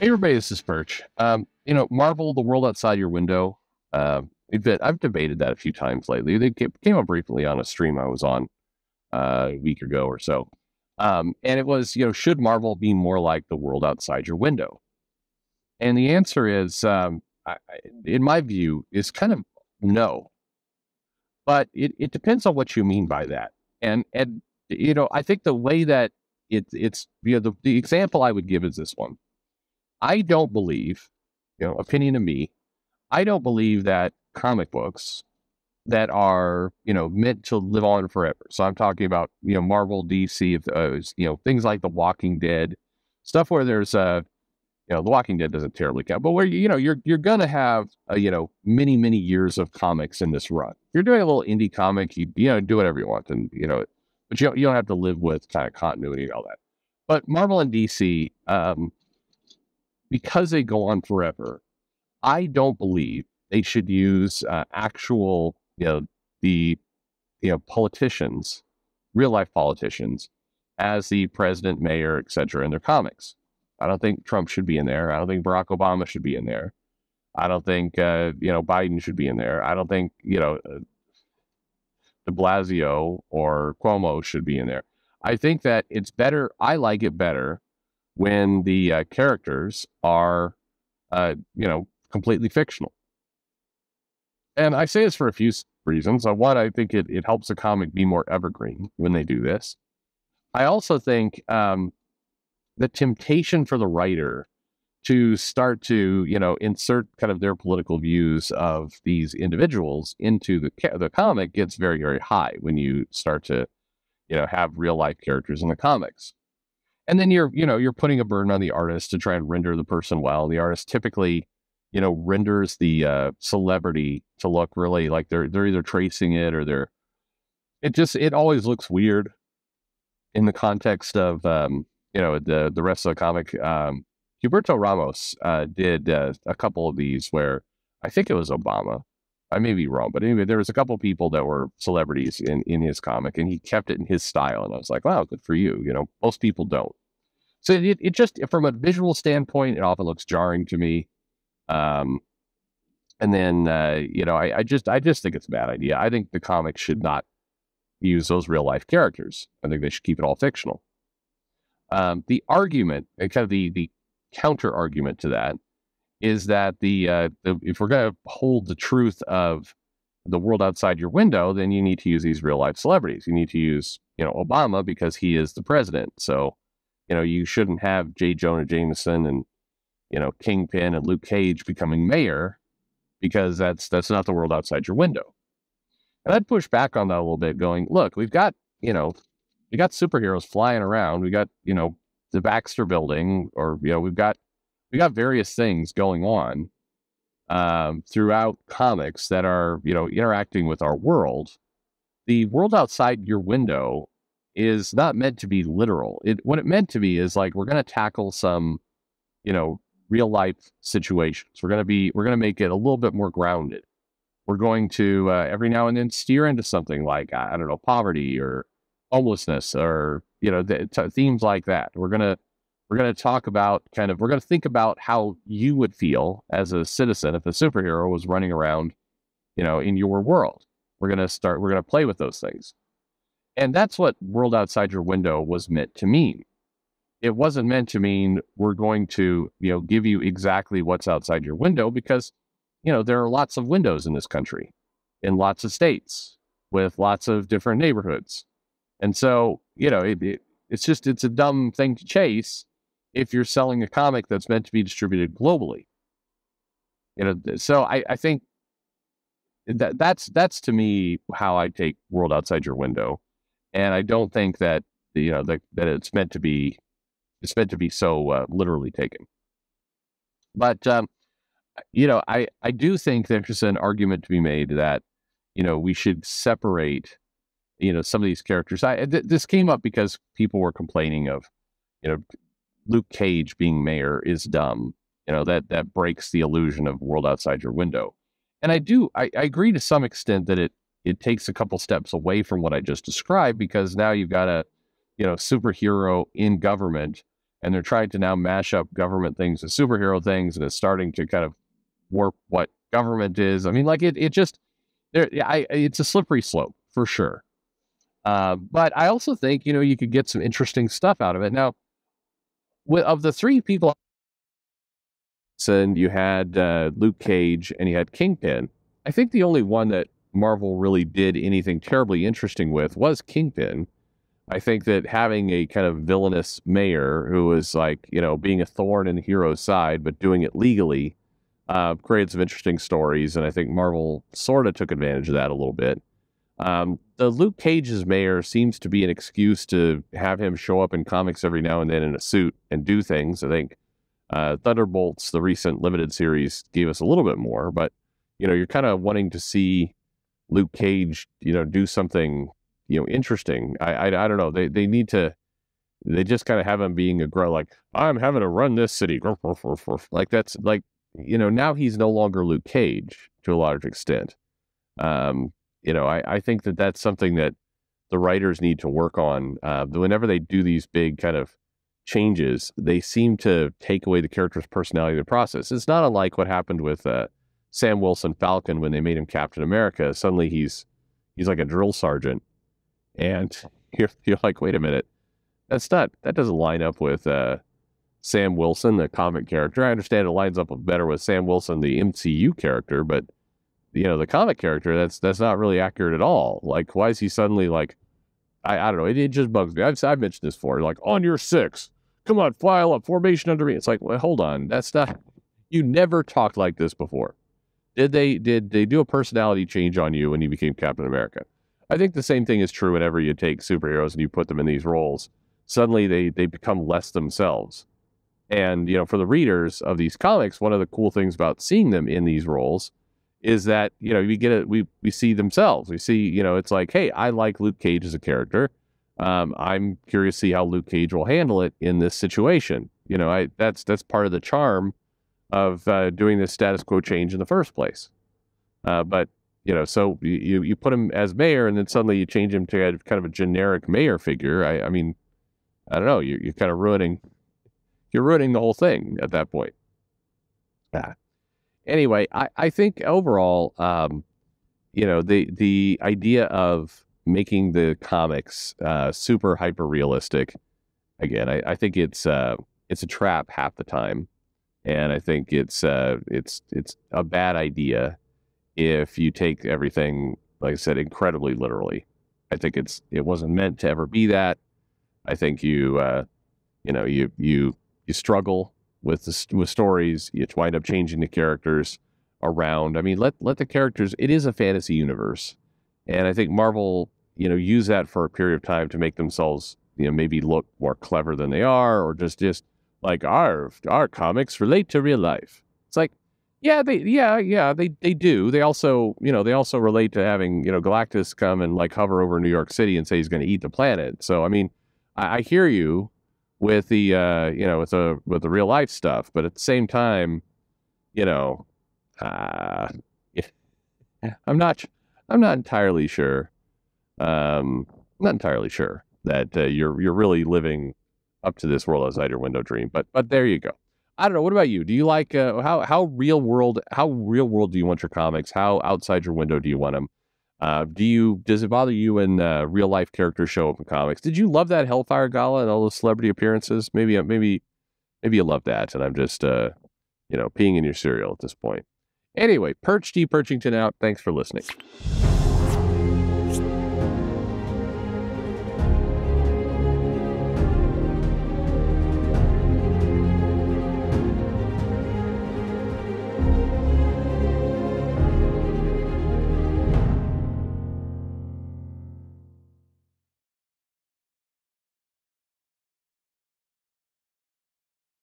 Hey, everybody, this is Perch. Um, you know, Marvel, The World Outside Your Window. Uh, I've debated that a few times lately. They came up briefly on a stream I was on uh, a week ago or so. Um, and it was, you know, should Marvel be more like the world outside your window? And the answer is, um, I, in my view, is kind of no. But it, it depends on what you mean by that. And and you know, I think the way that it, it's you know the, the example I would give is this one. I don't believe, you know, opinion of me, I don't believe that comic books that are you know meant to live on forever. So I'm talking about you know Marvel, DC, if uh, you know things like The Walking Dead, stuff where there's uh you know The Walking Dead doesn't terribly count, but where you know you're you're gonna have uh, you know many many years of comics in this run. If you're doing a little indie comic, you you know do whatever you want, and you know, but you don't, you don't have to live with kind of continuity and all that. But Marvel and DC, um, because they go on forever, I don't believe they should use uh, actual you know, the you know politicians, real life politicians, as the president, mayor, etc. in their comics. I don't think Trump should be in there. I don't think Barack Obama should be in there. I don't think uh, you know Biden should be in there. I don't think you know uh, De Blasio or Cuomo should be in there. I think that it's better. I like it better when the uh, characters are, uh, you know, completely fictional. And I say this for a few reasons. Uh, one, I think it, it helps a comic be more evergreen when they do this. I also think um, the temptation for the writer to start to, you know, insert kind of their political views of these individuals into the the comic gets very, very high when you start to, you know, have real life characters in the comics. And then you're, you know, you're putting a burden on the artist to try and render the person well. The artist typically you know, renders the uh, celebrity to look really like they're they're either tracing it or they're. It just it always looks weird in the context of um, you know the the rest of the comic. Um, Humberto Ramos uh, did uh, a couple of these where I think it was Obama. I may be wrong, but anyway, there was a couple people that were celebrities in in his comic, and he kept it in his style, and I was like, wow, good for you. You know, most people don't. So it, it just from a visual standpoint, it often looks jarring to me. Um, and then uh, you know, I, I just I just think it's a bad idea. I think the comics should not use those real life characters. I think they should keep it all fictional. Um, the argument, kind of the the counter argument to that, is that the, uh, the if we're going to hold the truth of the world outside your window, then you need to use these real life celebrities. You need to use you know Obama because he is the president. So you know you shouldn't have J. Jonah Jameson and you know, Kingpin and Luke Cage becoming mayor because that's that's not the world outside your window. And I'd push back on that a little bit, going, look, we've got, you know, we got superheroes flying around. We got, you know, the Baxter building, or you know, we've got we got various things going on um, throughout comics that are, you know, interacting with our world. The world outside your window is not meant to be literal. It what it meant to be is like we're going to tackle some, you know, real life situations. We're going to be, we're going to make it a little bit more grounded. We're going to uh, every now and then steer into something like, I don't know, poverty or homelessness or, you know, themes like that. We're going to, we're going to talk about kind of, we're going to think about how you would feel as a citizen if a superhero was running around, you know, in your world. We're going to start, we're going to play with those things. And that's what World Outside Your Window was meant to mean it wasn't meant to mean we're going to, you know, give you exactly what's outside your window because, you know, there are lots of windows in this country in lots of states with lots of different neighborhoods. And so, you know, it, it, it's just, it's a dumb thing to chase if you're selling a comic that's meant to be distributed globally. You know, so I, I think that that's, that's to me how I take world outside your window. And I don't think that, you know, that, that it's meant to be it's meant to be so uh, literally taken. But um, you know, I I do think there's an argument to be made that you know we should separate you know some of these characters. I th- this came up because people were complaining of you know Luke Cage being mayor is dumb. You know that that breaks the illusion of world outside your window. And I do I, I agree to some extent that it it takes a couple steps away from what I just described because now you've got a you know superhero in government and they're trying to now mash up government things with superhero things, and it's starting to kind of warp what government is. I mean, like it, it just, there, I, it's a slippery slope for sure. Uh, but I also think you know you could get some interesting stuff out of it. Now, of the three people, and you had uh, Luke Cage and you had Kingpin. I think the only one that Marvel really did anything terribly interesting with was Kingpin. I think that having a kind of villainous mayor who was like, you know, being a thorn in the hero's side, but doing it legally, uh, created some interesting stories. And I think Marvel sort of took advantage of that a little bit. Um, the Luke Cage's mayor seems to be an excuse to have him show up in comics every now and then in a suit and do things. I think uh, Thunderbolts, the recent limited series, gave us a little bit more, but you know, you're kind of wanting to see Luke Cage, you know, do something, you know, interesting. I, I, I don't know. They, they need to, they just kind of have him being a grow like I'm having to run this city. Like that's like, you know, now he's no longer Luke Cage to a large extent. Um, you know, I, I think that that's something that the writers need to work on. Uh, whenever they do these big kind of changes, they seem to take away the character's personality in the process. It's not unlike what happened with uh, Sam Wilson Falcon when they made him Captain America. Suddenly he's he's like a drill sergeant, and you're you're like, wait a minute, that's not that doesn't line up with uh, Sam Wilson, the comic character. I understand it lines up better with Sam Wilson, the MCU character, but you know the comic character that's that's not really accurate at all. Like, why is he suddenly like? I, I don't know. It, it just bugs me. I've I've mentioned this before. Like on your six, come on, file up formation under me. It's like, well, hold on, that's not. You never talked like this before. Did they did they do a personality change on you when you became Captain America? I think the same thing is true whenever you take superheroes and you put them in these roles. Suddenly they they become less themselves. And you know, for the readers of these comics, one of the cool things about seeing them in these roles is that you know we get it we we see themselves. We see you know it's like, hey, I like Luke Cage as a character. Um, I'm curious to see how Luke Cage will handle it in this situation. You know, I that's that's part of the charm of uh, doing this status quo change in the first place. Uh, but you know, so you you put him as mayor, and then suddenly you change him to a, kind of a generic mayor figure. I, I mean, I don't know. You're, you're kind of ruining you're ruining the whole thing at that point. Yeah. Anyway, I, I think overall, um, you know, the the idea of making the comics uh, super hyper realistic, again, I, I think it's uh, it's a trap half the time and I think it's uh, it's it's a bad idea if you take everything, like I said, incredibly literally. I think it's it wasn't meant to ever be that. I think you uh, you know you you you struggle with the, with stories. You wind up changing the characters around. I mean, let let the characters. It is a fantasy universe, and I think Marvel you know use that for a period of time to make themselves you know maybe look more clever than they are, or just just like our our comics relate to real life. It's like, yeah, they yeah, yeah, they they do. They also, you know, they also relate to having, you know, Galactus come and like hover over New York City and say he's going to eat the planet. So I mean, I, I hear you with the uh, you know, with the with the real life stuff, but at the same time, you know, uh, I'm not I'm not entirely sure. Um, not entirely sure that uh, you're you're really living up to this world outside your window dream. But but there you go. I don't know. What about you? Do you like uh, how how real world how real world do you want your comics? How outside your window do you want them? Uh, do you does it bother you when uh, real life characters show up in comics? Did you love that Hellfire Gala and all those celebrity appearances? Maybe uh, maybe maybe you love that, and I'm just uh, you know peeing in your cereal at this point. Anyway, Perch D Perchington out. Thanks for listening.